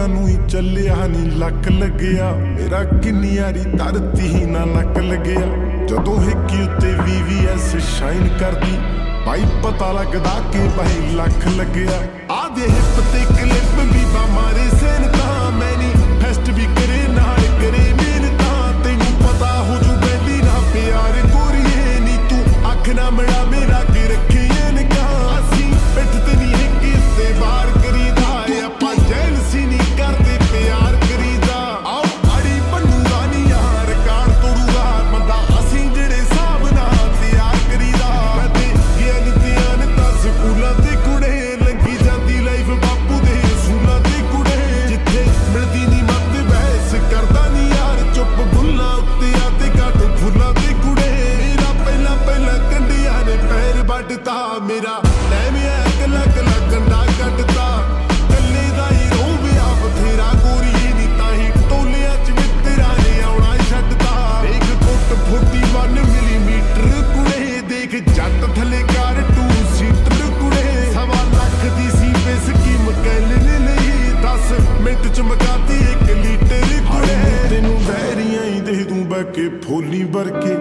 ਤਾਂ ਨੂੰ ਹੀ ਚੱਲਿਆ ਨੀ ਲੱਕ ਲੱਗਿਆ। ਮੇਰਾ ਕਿੰਨੀ ਯਾਰੀ ਧਰਤੀ ਹੀ ਨਾ ਲੱਕ ਲੱਗਿਆ। ਜਦੋਂ ਹਿੱਕੀ ਉੱਤੇ VVS ਸ਼ਾਈਨ ਕਰਦੀ ਭਾਈ ਪਤਾ ਲੱਗਦਾ ਕਿ ਭਾਈ ਲੱਖ ਲੱਗਿਆ। ਆ ਦੇ ਹਿੱਪ ਤੇ ਕਲਿੱਪ ਵੀ ਮੇਰਾ। ਲੈਵਿਆ ਕੱਲਾ ਕੱਲਾ ਕੰਡਾ ਕੱਟਤਾ ਕੱਲੇ ਦਾ ਹੀ ਰੋਵਿਆ ਬਥੇਰਾ। ਗੋਰੀਏ ਨੀ ਤਾਂ ਹੀ ਟੋਲਿਆਂ ਚ ਮਿੱਤਰਾਂ ਨੇ ਆਉਣਾ ਛੱਡਤਾ। ਦੇਖ ਕੁੱਟ ਫੁੱਟੀ 1 ਮਿਲੀਮੀਟਰ ਕੁੜੇ। ਦੇਖ ਜੱਟ ਥੱਲੇ ਕਾਰ ਟੂ ਸੀਟਰ ਕੁੜੇ। ਸਵਾ ਲੱਖ ਦੀ ਸੀ ਬੇ ਸਕੀਮ ਕਹਿ ਲਈ। 10 ਮਿੰਟ ਚ ਮਕਾਤੀ ਇੱਕ ਲੀਟਰ ਕੁੜੇ। ਤੈਨੂੰ ਬਹਿਰੀਆਂ ਹੀ ਦੇ ਦੂੰ ਬਾਕੇ ਫੋਲੀ ਵਰਕੇ।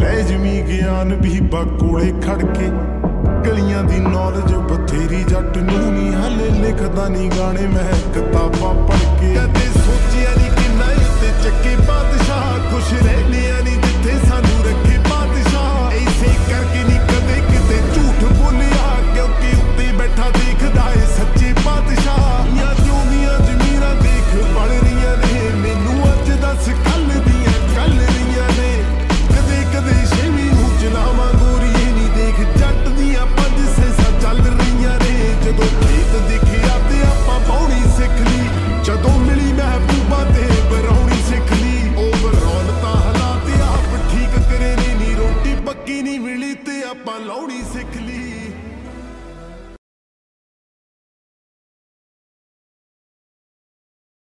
ਲੈ ਜਮੀ ਗਿਆਨ ਵੀ ਬਾ ਕੋਲੇ ਖੜ ਕੇ ਗਲੀਆਂ ਦੀ ਨੌਲੇਜ ਬਥੇਰੀ, ਜੱਟ ਨੂੰ ਨਹੀਂ ਹਲੇ ਲਿਖਦਾ ਨਹੀਂ ਗਾਣੇ, ਮੈਂ ਕਿਤਾਬਾਂ ਪੜ੍ਹ ਕੇ ਕਦੇ ਸੋਚਿਆ ਨਹੀਂ ਕਿ ਨਹੀਂ ਤੇ ਚੱਕੇ। ਬਾਦਸ਼ਾਹ ਖੁਸ਼ ਰਹਿੰਦੇ ਆ।